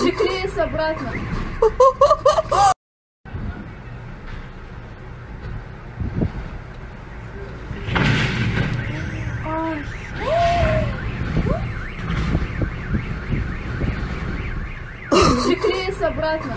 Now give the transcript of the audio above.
Короче, клеится обратно. Короче, клеится обратно.